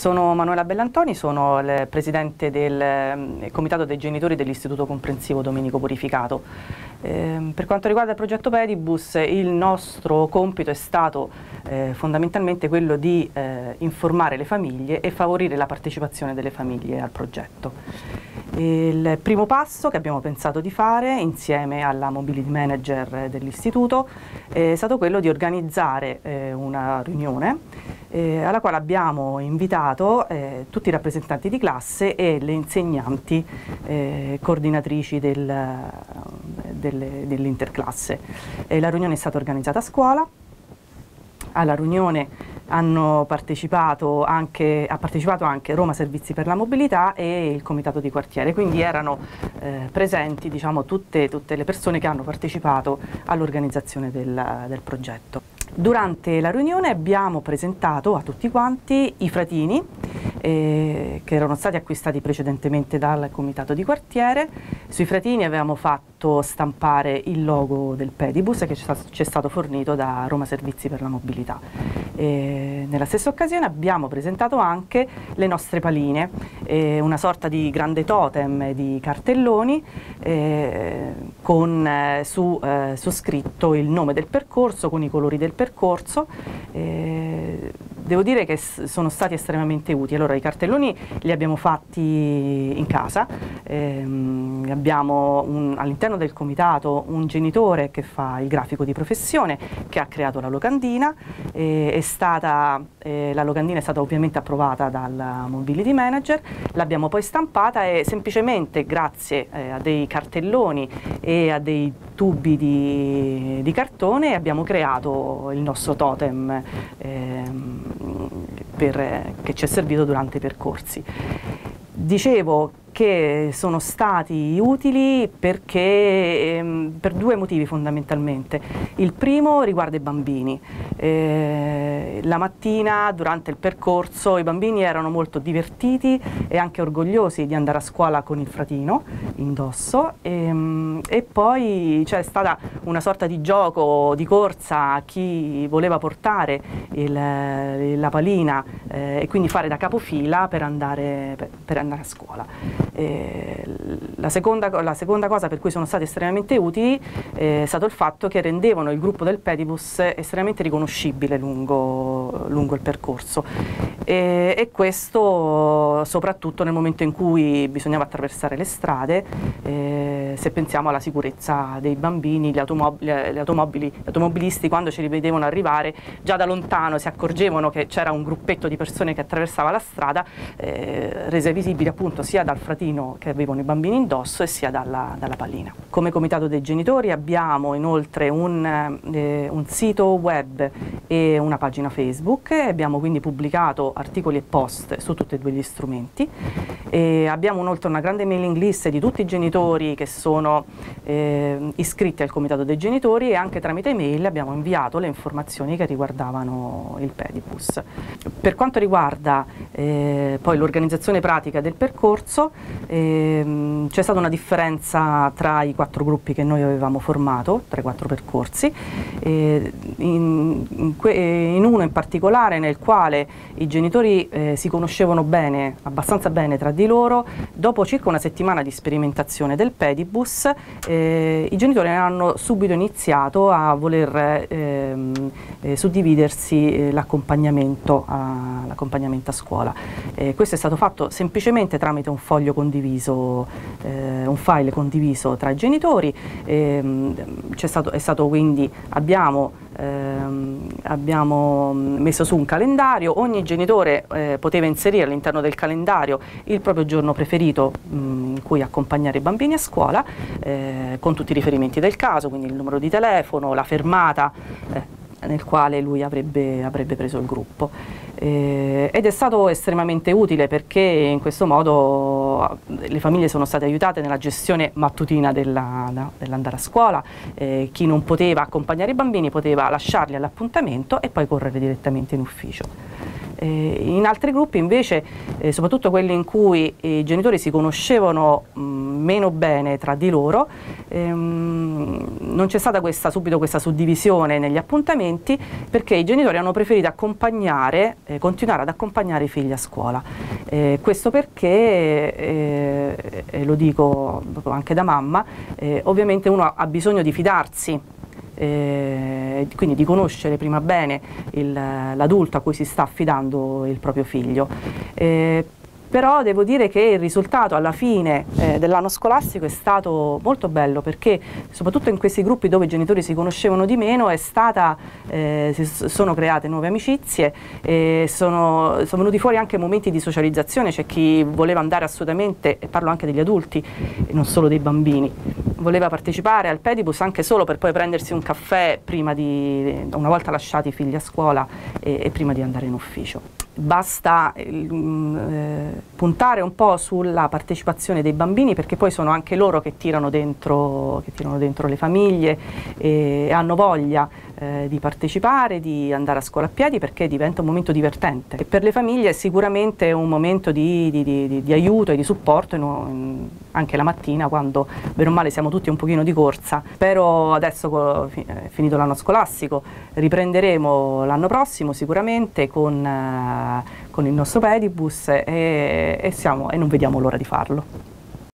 Sono Manuela Bellantoni, sono il presidente del eh, Comitato dei Genitori dell'Istituto Comprensivo Domenico Purificato. Eh, per quanto riguarda il progetto Pedibus, il nostro compito è stato eh, fondamentalmente quello di eh, informare le famiglie e favorire la partecipazione delle famiglie al progetto. Il primo passo che abbiamo pensato di fare insieme alla mobility manager dell'istituto è stato quello di organizzare eh, una riunione eh, alla quale abbiamo invitato eh, tutti i rappresentanti di classe e le insegnanti eh, coordinatrici del, dell'interclasse. la riunione è stata organizzata a scuola, alla riunione partecipato anche, ha partecipato anche Roma Servizi per la Mobilità e il Comitato di Quartiere, quindi erano eh, presenti diciamo, tutte, tutte, le persone che hanno partecipato all'organizzazione del, del progetto. Durante la riunione abbiamo presentato a tutti quanti i fratini eh, che erano stati acquistati precedentemente dal comitato di quartiere. Sui fratini avevamo fatto stampare il logo del Pedibus che ci è stato fornito da Roma Servizi per la Mobilità. E nella stessa occasione abbiamo presentato anche le nostre paline, eh, una sorta di grande totem di cartelloni eh, con eh, su, eh, su, scritto il nome del percorso con i colori del percorso. Devo dire che sono stati estremamente utili. Allora, i cartelloni li abbiamo fatti in casa, ehm, abbiamo all'interno del comitato un genitore che fa il grafico di professione, che ha creato la locandina, eh, stata, eh, la locandina è stata ovviamente approvata dal mobility manager, l'abbiamo poi stampata e semplicemente grazie eh, a dei cartelloni e a dei tubi di, di cartone abbiamo creato il nostro totem ehm, per, che ci è servito durante i percorsi. Dicevo che sono stati utili perché, ehm, per due motivi fondamentalmente. Il primo riguarda i bambini. Eh, la mattina durante il percorso i bambini erano molto divertiti e anche orgogliosi di andare a scuola con il fratino indosso e, ehm, e poi c'è stata una sorta di gioco, di corsa a chi voleva portare il, la palina eh, e quindi fare da capofila per andare, per, per andare a scuola. Eh, la, seconda, la, seconda, cosa per cui sono stati estremamente utili eh, è stato il fatto che rendevano il gruppo del Pedibus estremamente riconoscibile lungo, lungo il percorso. E, e, questo soprattutto nel momento in cui bisognava attraversare le strade, eh, se pensiamo alla sicurezza dei bambini, gli, automob gli, automobili, gli automobilisti quando ci rivedevano arrivare già da lontano si accorgevano che c'era un gruppetto di persone che attraversava la strada, eh, rese visibili appunto sia dal fratino che avevano i bambini indosso e sia dalla, dalla pallina. Come comitato dei genitori abbiamo inoltre un, eh, un, sito web e una pagina Facebook abbiamo quindi pubblicato articoli e post su tutti e due gli strumenti. E abbiamo inoltre una grande mailing list di tutti i genitori che sono eh, iscritti al comitato dei genitori e anche tramite email abbiamo inviato le informazioni che riguardavano il Pedibus. Per quanto riguarda eh, poi l'organizzazione pratica del percorso, ehm, c'è stata una differenza tra i quattro gruppi che noi avevamo formato, tra i quattro percorsi, eh, in, in, in, uno in particolare nel quale i genitori eh, si conoscevano bene, abbastanza bene tra di loro, dopo circa una settimana di sperimentazione del pedibus, eh, i genitori hanno subito iniziato a voler ehm, eh, suddividersi eh, l'accompagnamento a, a, scuola. Eh, questo è stato fatto semplicemente tramite un foglio condiviso, eh, un file condiviso tra i genitori, ehm, stato, è stato quindi, abbiamo, abbiamo, messo su un calendario, ogni genitore eh, poteva inserire all'interno del calendario il proprio giorno preferito mh, in cui accompagnare i bambini a scuola, eh, con tutti i riferimenti del caso, quindi il numero di telefono, la fermata eh, nel quale lui avrebbe, avrebbe preso il gruppo. Eh, ed è stato estremamente utile perché in questo modo le famiglie sono state aiutate nella gestione mattutina dell'andare dell a scuola, eh, chi non poteva accompagnare i bambini poteva lasciarli all'appuntamento e poi correre direttamente in ufficio. Eh, in altri gruppi invece, eh, soprattutto quelli in cui i genitori si conoscevano mh, meno bene tra di loro, ehm, non c'è stata questa, subito questa suddivisione negli appuntamenti perché i genitori hanno preferito accompagnare, eh, continuare ad accompagnare i figli a scuola. Eh, questo perché, eh, lo dico anche da mamma, eh, ovviamente uno ha bisogno di fidarsi eh, quindi di conoscere prima bene l'adulto a cui si sta affidando il proprio figlio. Eh, però devo dire che il risultato alla fine eh, dell'anno scolastico è stato molto bello perché soprattutto in questi gruppi dove i genitori si conoscevano di meno stata, eh, si sono create nuove amicizie e sono, sono, venuti fuori anche momenti di socializzazione, c'è chi voleva andare assolutamente, e parlo anche degli adulti e non solo dei bambini, voleva partecipare al pedibus anche solo per poi prendersi un caffè di, una volta lasciati i figli a scuola e, e prima di andare in ufficio basta mm, eh, puntare un po' sulla partecipazione dei bambini perché poi sono anche loro che tirano dentro, che tirano dentro le famiglie e hanno voglia eh, di partecipare, di andare a scuola a piedi perché diventa un momento divertente. E per le famiglie è sicuramente un momento di, di, di, di aiuto e di supporto in, in, anche la mattina quando bene o male siamo tutti un pochino di corsa. Spero adesso eh, finito l'anno scolastico riprenderemo l'anno prossimo sicuramente con, eh, con il nostro pedibus e, e, siamo, e non vediamo l'ora di farlo.